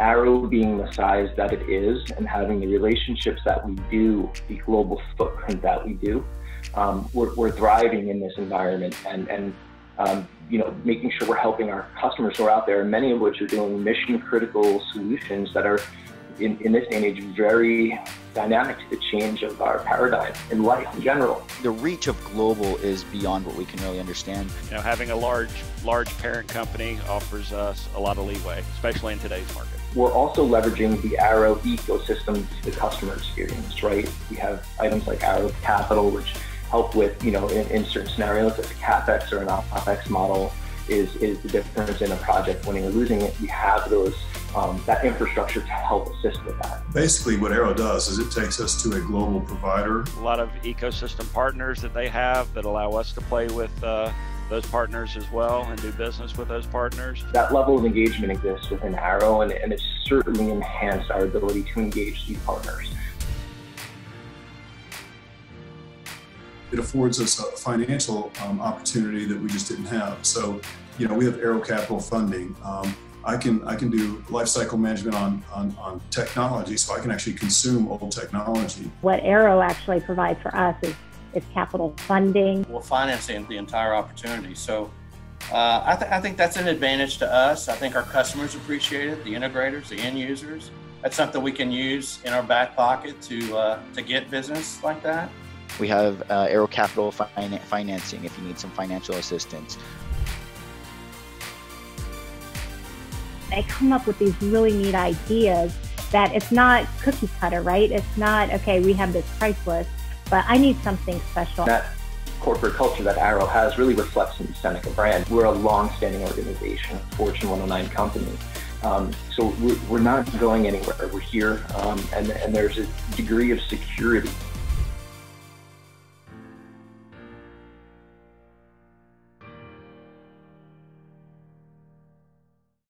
Arrow being the size that it is and having the relationships that we do, the global footprint that we do, um, we're, we're, thriving in this environment and, and um, you know, making sure we're helping our customers who are out there, many of which are doing mission critical solutions that are in, in this day and age very dynamic to the change of our paradigm in life in general. The reach of global is beyond what we can really understand. You know, having a large, large parent company offers us a lot of leeway, especially in today's market. We're also leveraging the Arrow ecosystem to the customer experience, right? We have items like Arrow Capital, which help with, you know, in, in certain scenarios, if a CapEx or an OpEx model is, is the difference in a project winning or losing it. We have those um, that infrastructure to help assist with that. Basically, what Arrow does is it takes us to a global provider. A lot of ecosystem partners that they have that allow us to play with uh, those partners as well and do business with those partners. That level of engagement exists within Arrow, and, and it's certainly enhanced our ability to engage these partners. It affords us a financial um, opportunity that we just didn't have. So, you know, we have Arrow Capital funding. Um, I can I can do lifecycle management on, on, on technology, so I can actually consume old technology. What Arrow actually provides for us is is capital funding. We're financing the entire opportunity, so uh, I, th- I think that's an advantage to us. I think our customers appreciate it, the integrators, the end users. That's something we can use in our back pocket to uh, to get business like that. We have uh, Arrow Capital fin- financing if you need some financial assistance. they come up with these really neat ideas that it's not cookie cutter, right? It's not, okay, we have this price list, but I need something special. That corporate culture that Arrow has really reflects in the Seneca brand. We're a long-standing organization, a Fortune 109 company. Um, so we're, we're, not going anywhere. We're here, um, and, and there's a degree of security